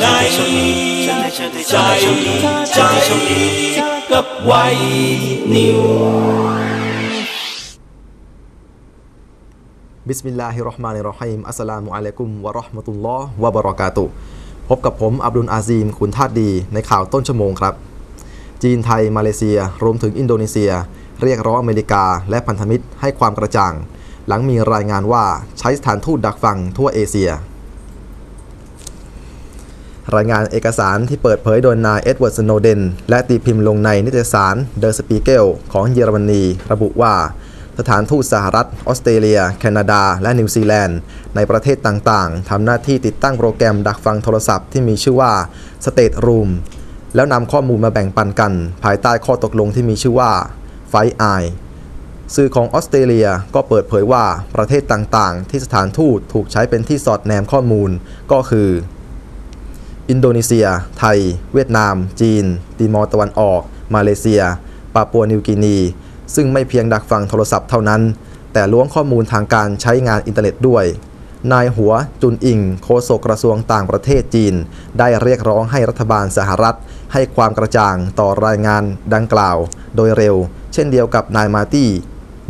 ไหนใจใจกับไว้นิว بسم الله الرحمن الرحيم السلام عليكم ورحمة الله وبركاته พบกับผม อับดุลอาซีม คุณทาดดี ในข่าวต้นชั่วโมงครับ จีนไทย มาเลเซีย รวมถึงอินโดนีเซีย เรียกร้องอเมริกา และพันธมิตรให้ความกระจ่าง หลังมีรายงานว่าใช้สถานทูตดักฟังทั่วเอเชีย รายงานเอกสารที่เปิดเผยโดยนายเอ็ดเวิร์ดสโนเดนและตีพิมพ์ลงในนิตยสาร Der Spiegel ของเยอรมนี ระบุว่า สถานทูตสหรัฐ ออสเตรเลีย แคนาดา และนิวซีแลนด์ ในประเทศต่างๆ ทำหน้าที่ติดตั้งโปรแกรมดักฟังโทรศัพท์ที่มีชื่อว่า State Room แล้วนำข้อมูลมาแบ่งปันกัน ภายใต้ข้อตกลงที่มีชื่อว่าFive Eyes สื่อของออสเตรเลียก็เปิดเผยว่าประเทศต่างๆ ที่สถานทูตถูกใช้เป็นที่สอดแนมข้อมูล ก็คือ อินโดนีเซีย ไทย เวียดนาม จีน ติมอร์ตะวันออก มาเลเซีย ปาปัวนิวกินี ซึ่งไม่เพียงดักฟังโทรศัพท์เท่านั้น แต่ล้วงข้อมูลทางการใช้งานอินเทอร์เน็ตด้วย นายหัวชุนอิง โฆษกกระทรวงต่างประเทศจีน ได้เรียกร้องให้รัฐบาลสหรัฐ ให้ความกระจ่างต่อรายงานดังกล่าว โดยเร็ว เช่นเดียวกับนายมาตี้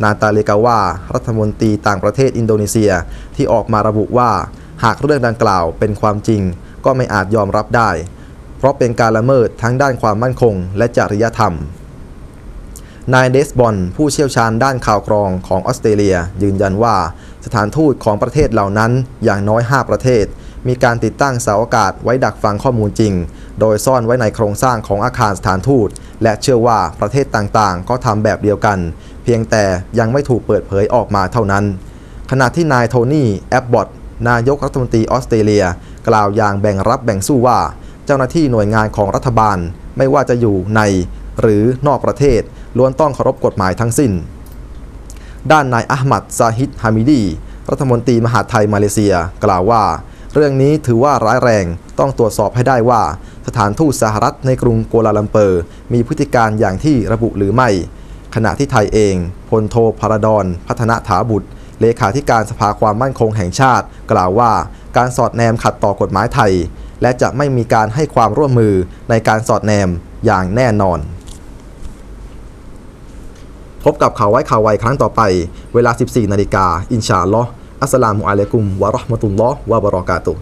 นาตาเลกาวารัฐมนตรีต่างประเทศอินโดนีเซีย ที่ออกมาระบุว่า หากเรื่องดังกล่าวเป็นความจริง ก็ไม่อาจยอมรับได้ เพราะเป็นการละเมิดทั้งด้านความมั่นคง และจริยธรรม นายเดสบอนผู้เชี่ยวชาญด้านข่าวกรองของออสเตรเลีย ยืนยันว่าสถานทูตของประเทศเหล่านั้นอย่างน้อย 5 ประเทศ มีการติดตั้งเสาอากาศไว้ดักฟังข้อมูลจริง โดยซ่อนไว้ในโครงสร้างของอาคารสถานทูต และเชื่อว่าประเทศต่างๆ ก็ทำแบบเดียวกัน เพียงแต่ยังไม่ถูกเปิดเผยออกมาเท่านั้น ขณะที่นายโทนี่แอบบอตนายกรัฐมนตรีออสเตรเลีย กล่าวอย่างแบ่งรับแบ่งสู้ว่า เจ้าหน้าที่หน่วยงานของรัฐบาลไม่ว่าจะอยู่ในหรือนอกประเทศล้วนต้องเคารพกฎหมายทั้งสิ้น ด้านนายอัลมัดซาฮิดฮามิดี รัฐมนตรีมหาดไทยมาเลเซีย กล่าวว่า เรื่องนี้ถือว่าร้ายแรงต้องตรวจสอบให้ได้ว่า สถานทูตสหรัฐในกรุงกัวลาลัมเปอร์ มีพฤติการณ์อย่างที่ระบุหรือไม่ ขณะที่ไทยเองพลโทพารดอนพัฒนาถาบุตร เลขาธิการสภาความมั่นคงแห่งชาติ กล่าวว่าการสอดแนมขัดต่อกฎหมายไทย และจะไม่มีการให้ความร่วมมือในการสอดแนมอย่างแน่นอน พบกับข่าวไว้ข่าวไวครั้งต่อไป เวลา 14 นาฬิกา อินชาลออัสสลามุอะลัยกุม วะราะห์มะตุลลอฮ์วะบะเราะกาตุ